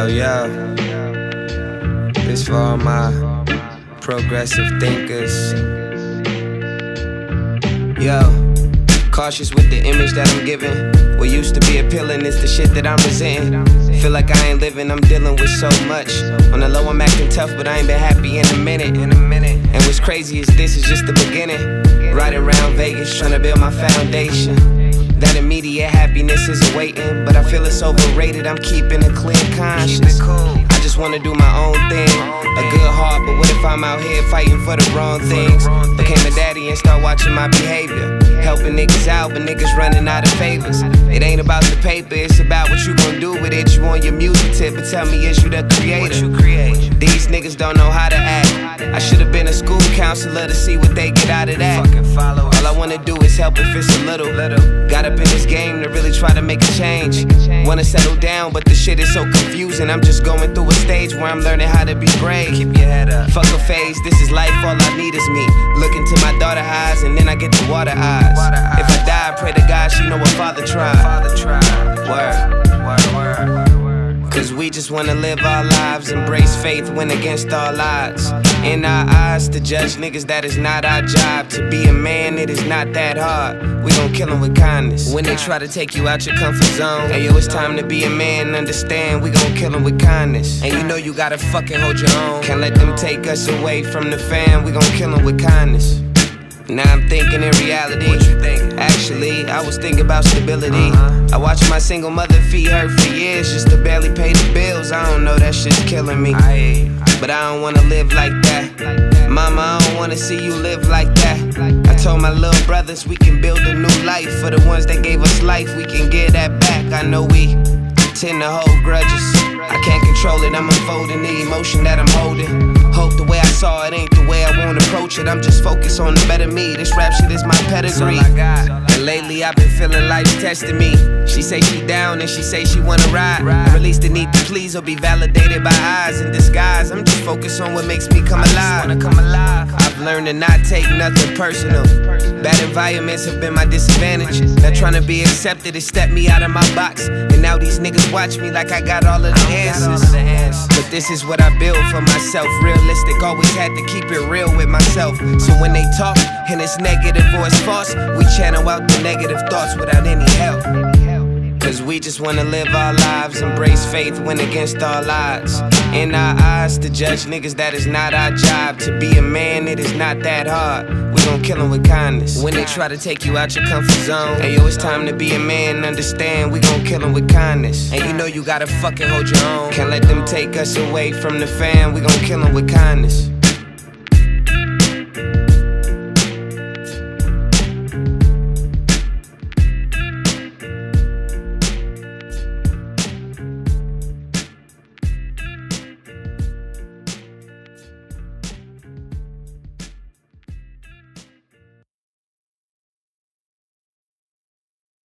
Yo, yo. This for all my progressive thinkers. Yo. Cautious with the image that I'm giving. What used to be appealing is the shit that I'm resenting. Feel like I ain't living, I'm dealing with so much. On the low, I'm acting tough, but I ain't been happy in a minute. In a minute. And what's crazy is this is just the beginning. Riding around Vegas, trying to build my foundation. That immediate happiness is awaiting, but I feel it's overrated. I'm keeping a clear conscience. I just wanna do my own thing. A good heart, but what if I'm out here fighting for the wrong things? Became a daddy and start watching my behavior. Helping niggas out, but niggas running out of favors. It ain't about the paper, it's about what you gon' do with it. You on your music tip, but tell me, is you the creator? you create? These niggas don't know how to act. I should've been a school counselor to see what they get out of that. All I wanna do is help if it's a little. Got up in this game to really try to make a change. Wanna settle down, but the shit is so confusing. I'm just going through a stage where I'm learning how to be brave. Keep your head up. Fuck a phase, this is life, all I need is me. Look into my daughter eyes, and then I get the water eyes. If I die, pray to God she know what father tried. Father tried. Word. Word, word. Cause we just wanna live our lives, embrace faith, win against all odds. In our eyes, to judge niggas, that is not our job. To be a man, it is not that hard. We gon' kill them with kindness. When they try to take you out your comfort zone, hey yo, it's time to be a man, understand. We gon' kill them with kindness. And you know you gotta fucking hold your own. Can't let them take us away from the fam, we gon' kill them with kindness. Now I'm thinking in reality. Think? Actually, I was thinking about stability. Uh-huh. I watched my single mother feed her for years just to barely pay the bills. I don't know, that shit's killing me. But I don't wanna live like that. Mama, I don't wanna see you live like that. I told my little brothers we can build a new life. For the ones that gave us life, we can get that back. I know we tend to hold grudges. I can't control it, I'm unfolding the emotion that I'm holding. Hope the way I saw it ain't the way I wanna approach it. I'm just focused on the better me. This rap shit is my pedigree. And lately I've been feeling life's testing me. She say she down and she say she wanna ride. I release the need to please or be validated by eyes in disguise. I'm just focused on what makes me come alive. Learned to not take nothing personal. Bad environments have been my disadvantage. Not trying to be accepted, it stepped me out of my box. And now these niggas watch me like I got all of the answers. But this is what I built for myself. Realistic, always had to keep it real with myself. So when they talk and it's negative or it's false, we channel out the negative thoughts without any help. Cause we just wanna live our lives, embrace faith, win against all odds. In our eyes, to judge niggas, that is not our job. To be a man, it is not that hard. We gon' kill them with kindness. When they try to take you out your comfort zone, hey yo, it's time to be a man, understand. We gon' kill them with kindness. And you know you gotta fucking hold your own. Can't let them take us away from the fam. We gon' kill them with kindness.